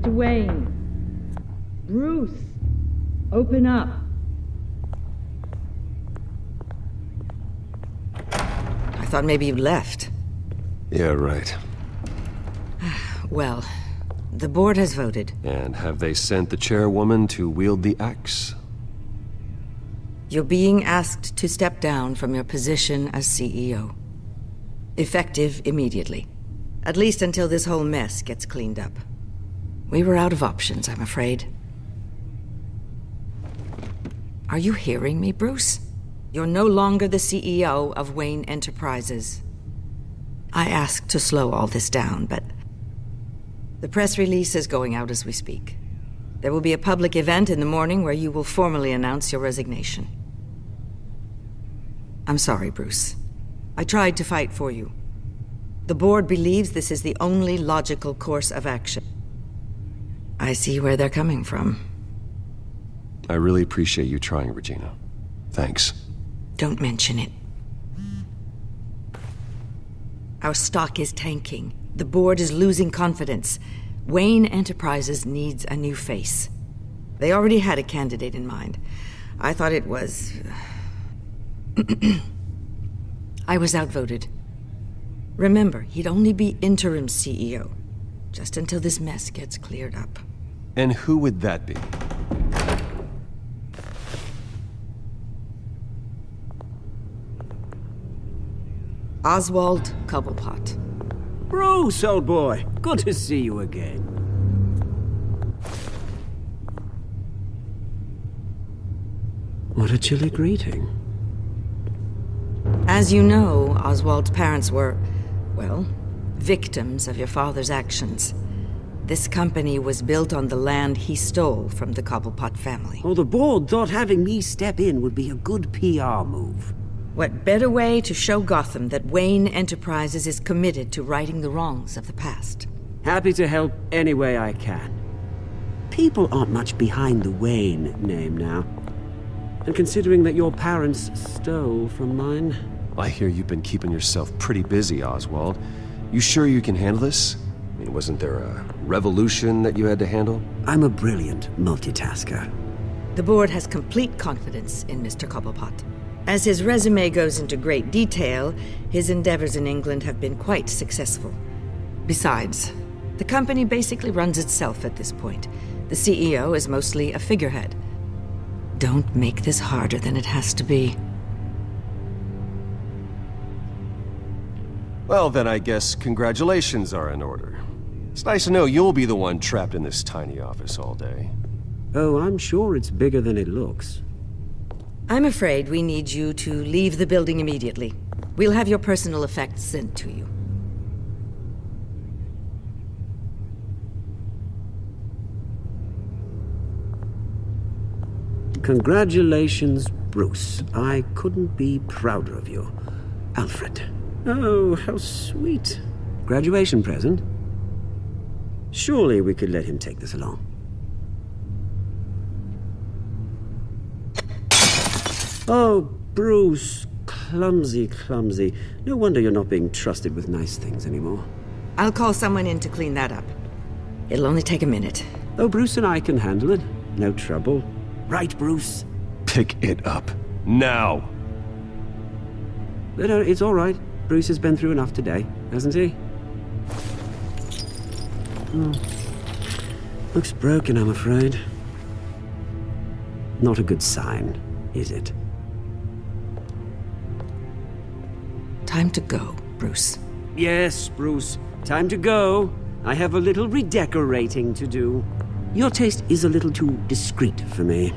Wayne. Bruce, open up. I thought maybe you left. Yeah, right. Well, the board has voted. And have they sent the chairwoman to wield the axe? You're being asked to step down from your position as CEO. Effective immediately. At least until this whole mess gets cleaned up. We were out of options, I'm afraid. Are you hearing me, Bruce? You're no longer the CEO of Wayne Enterprises. I asked to slow all this down, but... The press release is going out as we speak. There will be a public event in the morning where you will formally announce your resignation. I'm sorry, Bruce. I tried to fight for you. The board believes this is the only logical course of action. I see where they're coming from. I really appreciate you trying, Regina. Thanks. Don't mention it. Our stock is tanking. The board is losing confidence. Wayne Enterprises needs a new face. They already had a candidate in mind. I thought it was... I was outvoted. Remember, he'd only be interim CEO, just until this mess gets cleared up. And who would that be? Oswald Cobblepot. Bruce, old boy. Good to see you again. What a chilly greeting. As you know, Oswald's parents were, well, victims of your father's actions. This company was built on the land he stole from the Cobblepot family. Well, the board thought having me step in would be a good PR move. What better way to show Gotham that Wayne Enterprises is committed to righting the wrongs of the past? Happy to help any way I can. People aren't much behind the Wayne name now. And considering that your parents stole from mine... I hear you've been keeping yourself pretty busy, Oswald. You sure you can handle this? I mean, wasn't there a revolution that you had to handle? I'm a brilliant multitasker. The board has complete confidence in Mr. Cobblepot. As his resume goes into great detail, his endeavors in England have been quite successful. Besides, the company basically runs itself at this point. The CEO is mostly a figurehead. Don't make this harder than it has to be. Well, then I guess congratulations are in order. It's nice to know you'll be the one trapped in this tiny office all day. Oh, I'm sure it's bigger than it looks. I'm afraid we need you to leave the building immediately. We'll have your personal effects sent to you. Congratulations, Bruce. I couldn't be prouder of you. Alfred. Oh, how sweet. Graduation present? Surely we could let him take this along. Oh, Bruce. Clumsy, clumsy. No wonder you're not being trusted with nice things anymore. I'll call someone in to clean that up. It'll only take a minute. Oh, Bruce and I can handle it. No trouble. Right, Bruce? Pick it up. Now! No, no, it's all right. Bruce has been through enough today, hasn't he? Hmm. Looks broken, I'm afraid. Not a good sign, is it? Time to go, Bruce. Yes, Bruce. Time to go. I have a little redecorating to do. Your taste is a little too discreet for me.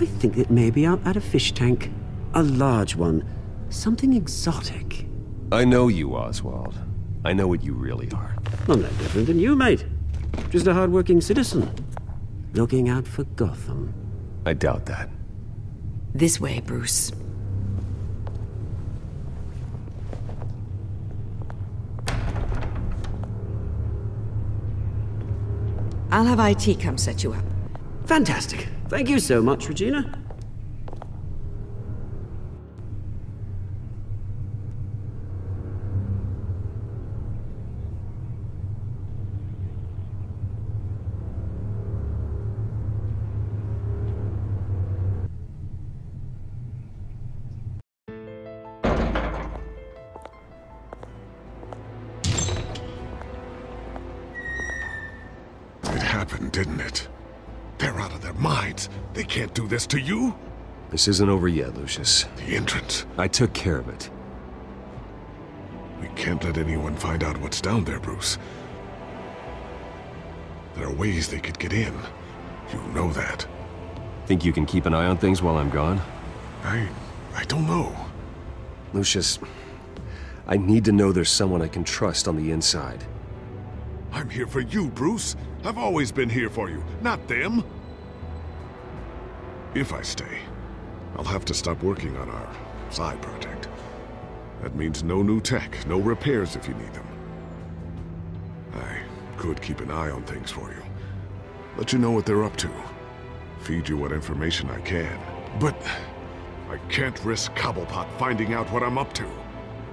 I think that maybe I'll add a fish tank. A large one. Something exotic. I know you, Oswald. I know what you really are. I'm no different than you, mate. Just a hardworking citizen. Looking out for Gotham. I doubt that. This way, Bruce. I'll have IT come set you up. Fantastic. Thank you so much, Regina. Happened, didn't it? They're out of their minds. They can't do this to you. This isn't over yet, Lucius. The entrance. I took care of it. We can't let anyone find out what's down there, Bruce. There are ways they could get in. You know that. Think you can keep an eye on things while I'm gone? I... I don't know. Lucius, I need to know there's someone I can trust on the inside. I'm here for you, Bruce. I've always been here for you, not them. If I stay, I'll have to stop working on our side project. That means no new tech, no repairs if you need them. I could keep an eye on things for you. Let you know what they're up to. Feed you what information I can. But I can't risk Cobblepot finding out what I'm up to.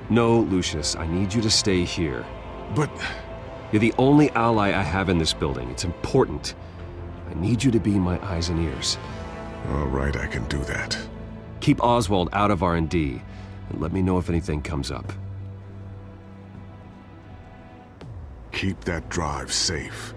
No, Lucius, I need you to stay here. But You're the only ally I have in this building. It's important. I need you to be my eyes and ears. all right, I can do that. Keep Oswald out of R&D, and let me know if anything comes up. Keep that drive safe.